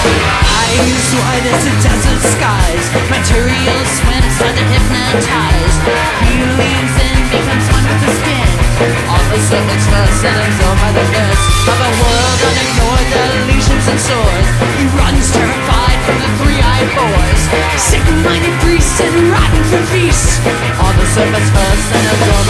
Eyes wide as the desert skies. Material swims by the hypnotized. He leans in, becomes one with the skin. All the stuff first and absorbed by the best. Of a world unignored, the lesions and sores. He runs terrified from the three-eyed boys Sick-minded priests and rotten from feasts All the stuff first and absorbed